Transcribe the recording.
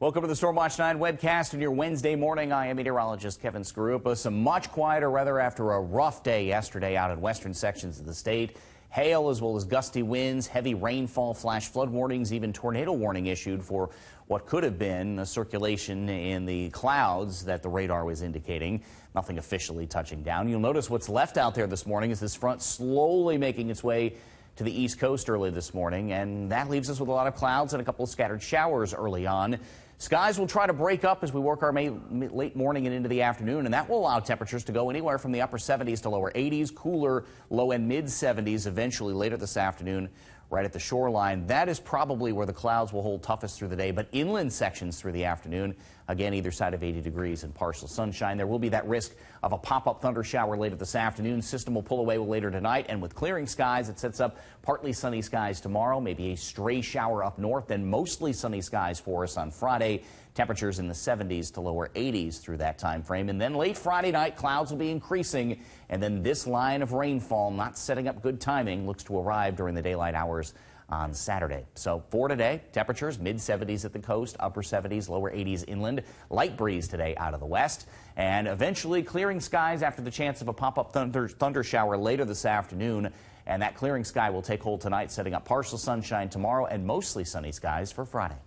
Welcome to the Storm Watch 9 webcast and your Wednesday morning. I am meteorologist Kevin Skarupa. Some much quieter weather after a rough day yesterday out in western sections of the state. Hail as well as gusty winds, heavy rainfall, flash flood warnings, even tornado warning issued for what could have been a circulation in the clouds that the radar was indicating. Nothing officially touching down. You'll notice what's left out there this morning is this front slowly making its way to the east coast early this morning, and that leaves us with a lot of clouds and a couple of scattered showers early on. Skies will try to break up as we work our May, late morning and into the afternoon, and that will allow temperatures to go anywhere from the upper 70s to lower 80s, cooler low and mid 70s eventually later this afternoon right at the shoreline. That is probably where the clouds will hold toughest through the day, but inland sections through the afternoon, again, either side of 80 degrees and partial sunshine. There will be that risk of a pop-up thunder shower later this afternoon. System will pull away later tonight, and with clearing skies, it sets up partly sunny skies tomorrow, maybe a stray shower up north, then mostly sunny skies for us on Friday. Temperatures in the 70s to lower 80s through that time frame. And then late Friday night, clouds will be increasing. And then this line of rainfall, not setting up good timing, looks to arrive during the daylight on Saturday. So for today, temperatures mid 70s at the coast, upper 70s, lower 80s inland. Light breeze today out of the west. And eventually clearing skies after the chance of a pop up thunder, thunder shower later this afternoon. And that clearing sky will take hold tonight, setting up partial sunshine tomorrow and mostly sunny skies for Friday.